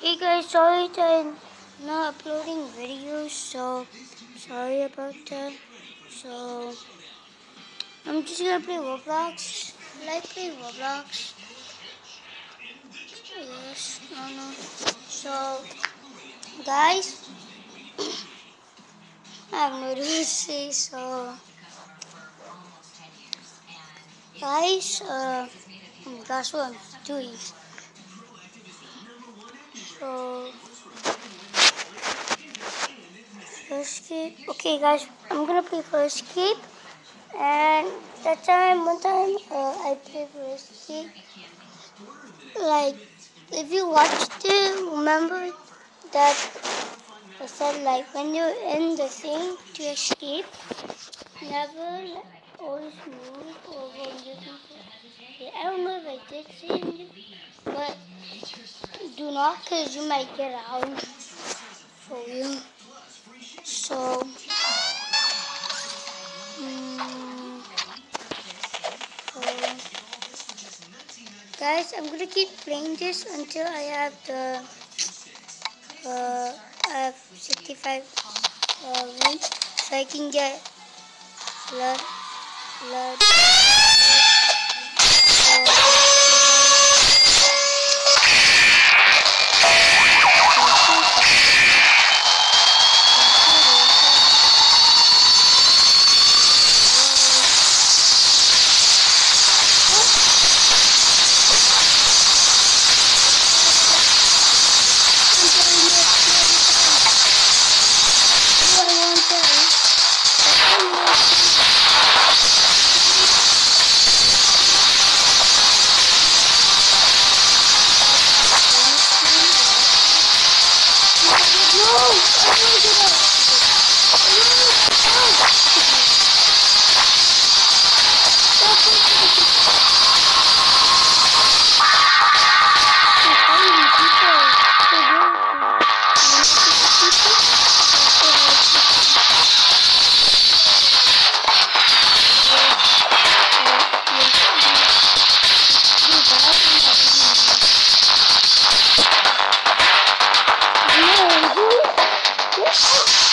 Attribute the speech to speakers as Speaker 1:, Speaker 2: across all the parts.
Speaker 1: Hey guys, sorry that I'm not uploading videos, so sorry about that. So I'm just gonna play Roblox. I like playing Roblox. Yes, know. So guys, I have no to say. So guys, uh, my what I'm doing. So first escape. Okay, guys, I'm gonna play first escape. And that time, one time, uh, I played first escape. Like, if you watched it, remember that I said like when you're in the thing to escape, never like, always move or into people. Yeah, I don't know if I did say not because you might get out for you. So, mm, so, guys, I'm gonna keep playing this until I have the uh, I have 65 uh, wins, so I can get blood, blood. Oh!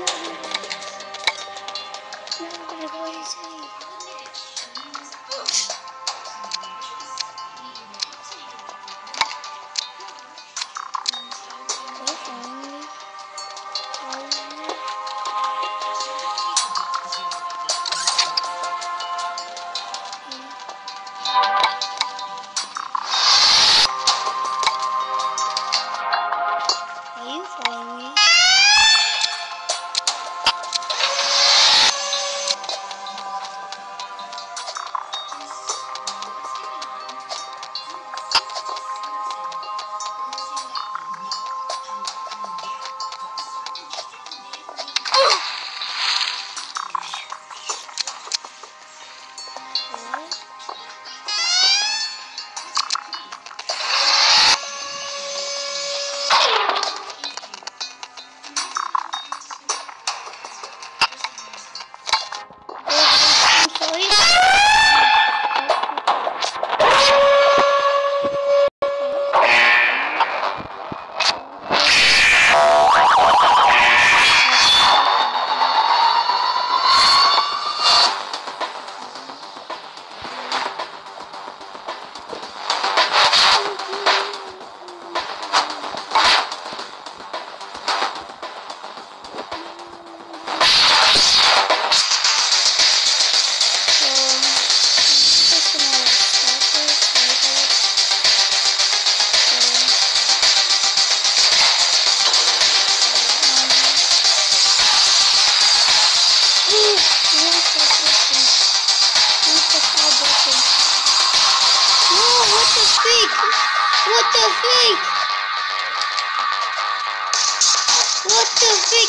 Speaker 1: Nobody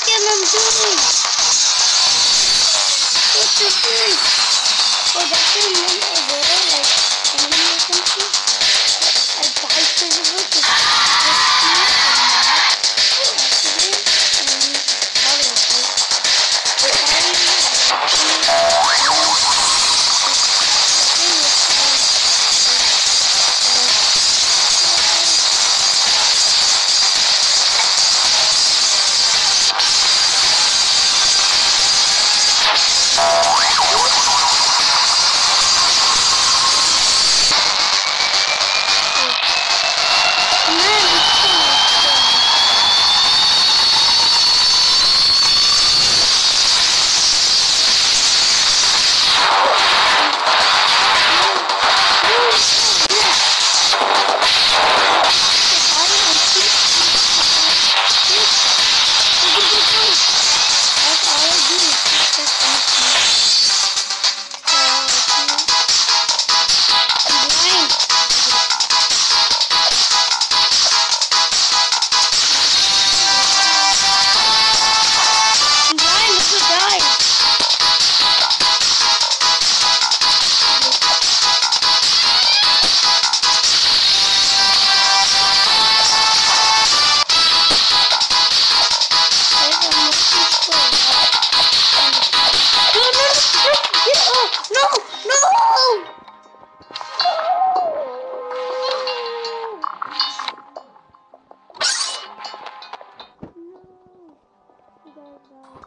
Speaker 1: What at him doing. What's he? Oh, that's him. Bye.